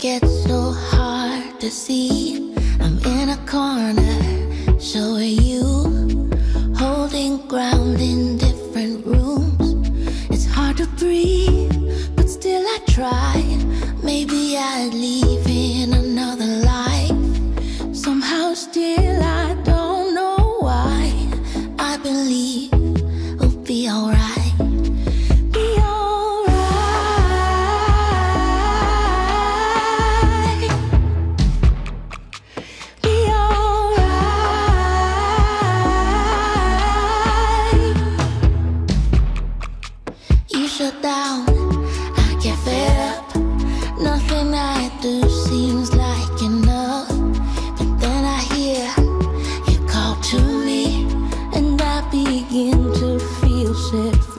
gets so hard to see. I'm in a corner, so are you. Holding ground in different rooms. It's hard to breathe, but still I try. Maybe I'd leave in another life. Somehow, still I shut down. I get fed up. Nothing I do seems like enough. But then I hear you call to me, and I begin to feel safe.